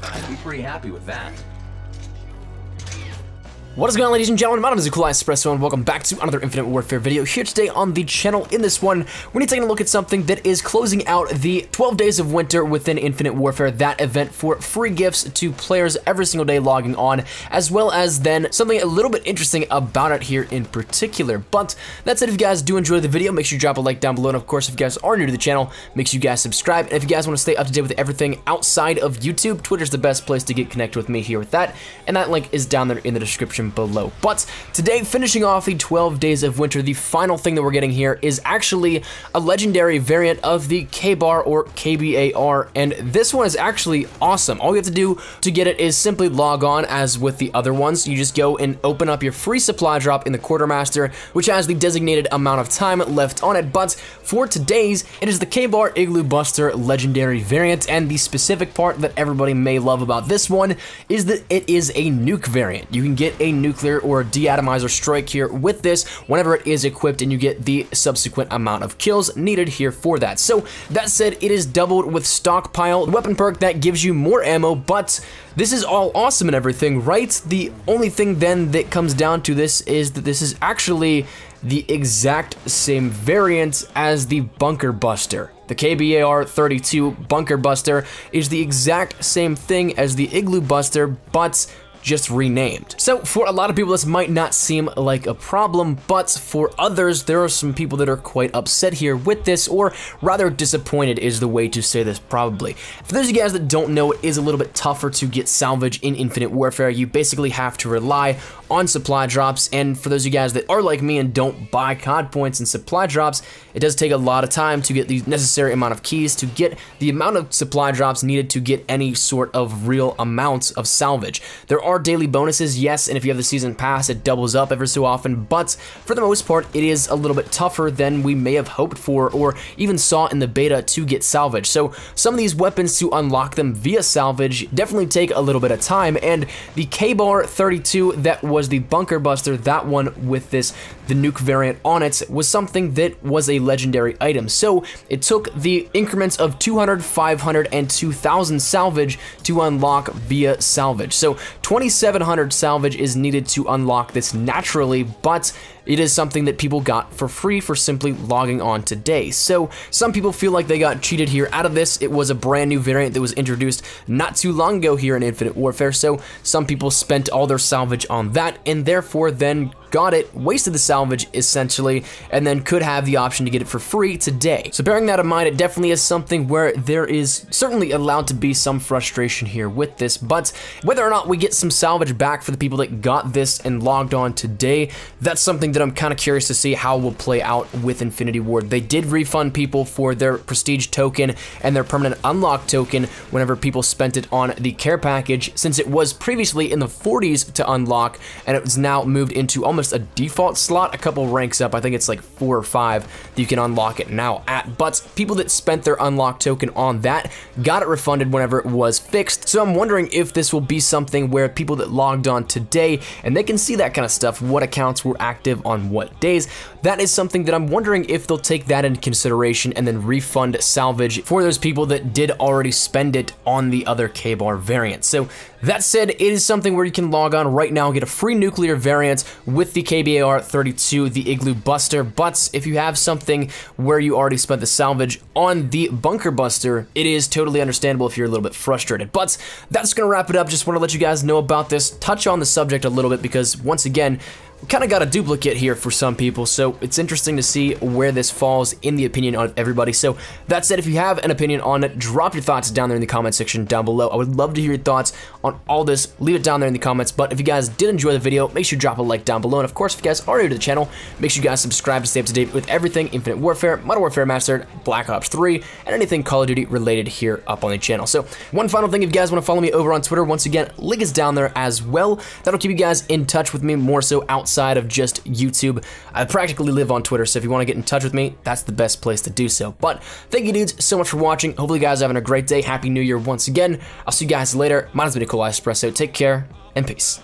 I'd be pretty happy with that. What is going on ladies and gentlemen, my name is eColi Espresso and welcome back to another Infinite Warfare video here today on the channel. In this one, we're take a look at something that is closing out the 12 Days of Winter within Infinite Warfare, that event for free gifts to players every single day logging on, as well as then something a little bit interesting about it here in particular. But that said, if you guys do enjoy the video, make sure you drop a like down below, and of course, if you guys are new to the channel, make sure you guys subscribe, and if you guys want to stay up to date with everything outside of YouTube, Twitter's the best place to get connected with me here with that, and that link is down there in the description below. But today, finishing off the 12 Days of Winter, the final thing that we're getting here is actually a legendary variant of the K-Bar or KBAR, and this one is actually awesome. All you have to do to get it is simply log on as with the other ones. You just go and open up your free supply drop in the Quartermaster, which has the designated amount of time left on it, but for today's, it is the K-Bar Igloo Buster legendary variant, and the specific part that everybody may love about this one is that it is a nuke variant. You can get a nuclear or deatomizer strike here with this whenever it is equipped and you get the subsequent amount of kills needed here for that. So that said, it is doubled with stockpile, weapon perk that gives you more ammo, but this is all awesome and everything, right? The only thing then that comes down to this is that this is actually the exact same variant as the Bunker Buster. The KBAR 32 Bunker Buster is the exact same thing as the Igloo Buster, but just renamed. So for a lot of people, this might not seem like a problem, but for others, there are some people that are quite upset here with this, or rather disappointed is the way to say this probably. For those of you guys that don't know, it is a little bit tougher to get salvage in Infinite Warfare. You basically have to rely on supply drops, and for those of you guys that are like me and don't buy COD points and supply drops, it does take a lot of time to get the necessary amount of keys to get the amount of supply drops needed to get any sort of real amounts of salvage. There are daily bonuses, yes, and if you have the season pass, it doubles up every so often, but for the most part, it is a little bit tougher than we may have hoped for or even saw in the beta to get salvage. So some of these weapons to unlock them via salvage definitely take a little bit of time, and the K-Bar 32 that was the Bunker Buster, that one with this, the nuke variant on it, was something that was a legendary item. So it took the increments of 200, 500, and 2000 salvage to unlock via salvage. So 2700 salvage is needed to unlock this naturally, but it is something that people got for free for simply logging on today. So some people feel like they got cheated here out of this. It was a brand new variant that was introduced not too long ago here in Infinite Warfare, so some people spent all their salvage on that and therefore then got it, wasted the salvage essentially, and then could have the option to get it for free today. So bearing that in mind, it definitely is something where there is certainly allowed to be some frustration here with this, but whether or not we get some salvage back for the people that got this and logged on today, that's something that I'm kind of curious to see how it will play out with Infinity Ward. They did refund people for their prestige token and their permanent unlock token whenever people spent it on the care package, since it was previously in the 40s to unlock, and it was now moved into almost almost a default slot, a couple ranks up. I think it's like four or five that you can unlock it now at. But people that spent their unlock token on that got it refunded whenever it was fixed. So I'm wondering if this will be something where people that logged on today and they can see that kind of stuff, what accounts were active on what days. That is something that I'm wondering if they'll take that into consideration and then refund salvage for those people that did already spend it on the other K-Bar variant. So that said, it is something where you can log on right now get a free nuclear variant with the KBAR 32, the Igloo Buster. But if you have something where you already spent the salvage on the Bunker Buster, it is totally understandable if you're a little bit frustrated. But that's going to wrap it up. Just want to let you guys know about this, touch on the subject a little bit because once again, kind of got a duplicate here for some people, so it's interesting to see where this falls in the opinion of everybody. So that said, if you have an opinion on it, drop your thoughts down there in the comment section down below. I would love to hear your thoughts on all this. Leave it down there in the comments, but if you guys did enjoy the video, make sure you drop a like down below. And of course, if you guys are new to the channel, make sure you guys subscribe to stay up to date with everything Infinite Warfare, Modern Warfare Mastered, Black Ops 3, and anything Call of Duty related here up on the channel. So one final thing, if you guys want to follow me over on Twitter, once again, link is down there as well. That'll keep you guys in touch with me more so outside of just YouTube. I practically live on Twitter, so if you want to get in touch with me, that's the best place to do so. But thank you dudes so much for watching. Hopefully you guys are having a great day. Happy New Year once again. I'll see you guys later. My name's been eColi Espresso. Take care and peace.